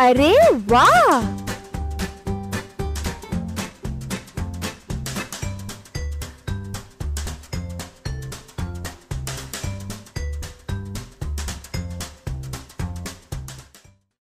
अरे वाह!